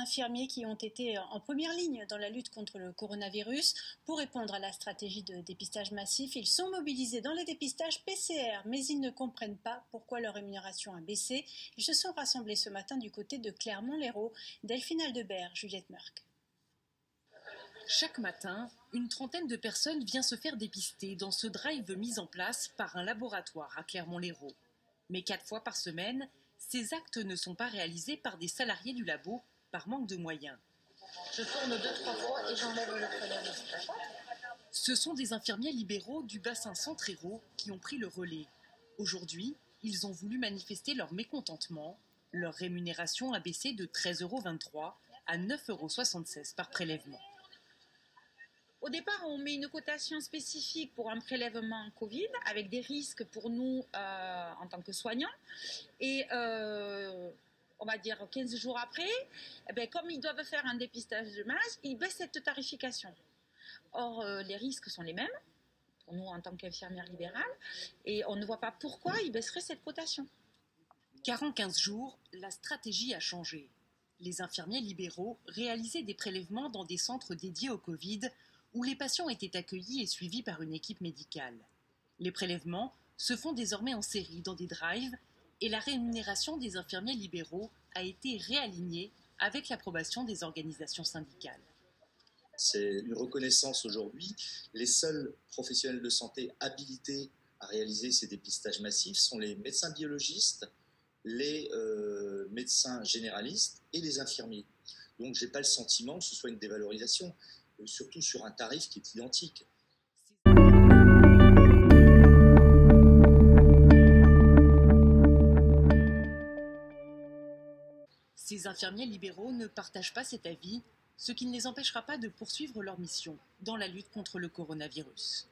infirmiers qui ont été en première ligne dans la lutte contre le coronavirus. Pour répondre à la stratégie de dépistage massif, ils sont mobilisés dans les dépistages PCR, mais ils ne comprennent pas pourquoi leur rémunération a baissé. Ils se sont rassemblés ce matin du côté de Clermont-Lérault. Delphine Aldebert, Juliette Merck. Chaque matin, une trentaine de personnes vient se faire dépister dans ce drive mis en place par un laboratoire à Clermont-Lérault. Mais quatre fois par semaine, ces actes ne sont pas réalisés par des salariés du labo par manque de moyens. Je tourne deux, trois fois et j'enlève le prélèvement. Ce sont des infirmiers libéraux du bassin Centréro qui ont pris le relais. Aujourd'hui, ils ont voulu manifester leur mécontentement. Leur rémunération a baissé de 13,23 euros à 9,76 euros par prélèvement. Au départ, on met une cotation spécifique pour un prélèvement Covid avec des risques pour nous euh, en tant que soignants. Et euh, on va dire 15 jours après, eh ben, comme ils doivent faire un dépistage de masse, ils baissent cette tarification. Or, euh, les risques sont les mêmes pour nous en tant qu'infirmière libérale et on ne voit pas pourquoi ils baisseraient cette cotation. Car en 15 jours, la stratégie a changé. Les infirmiers libéraux réalisaient des prélèvements dans des centres dédiés au Covid où les patients étaient accueillis et suivis par une équipe médicale. Les prélèvements se font désormais en série dans des drives et la rémunération des infirmiers libéraux a été réalignée avec l'approbation des organisations syndicales. C'est une reconnaissance aujourd'hui. Les seuls professionnels de santé habilités à réaliser ces dépistages massifs sont les médecins biologistes, les euh, médecins généralistes et les infirmiers. Donc je n'ai pas le sentiment que ce soit une dévalorisation surtout sur un tarif qui est identique. Ces infirmiers libéraux ne partagent pas cet avis, ce qui ne les empêchera pas de poursuivre leur mission dans la lutte contre le coronavirus.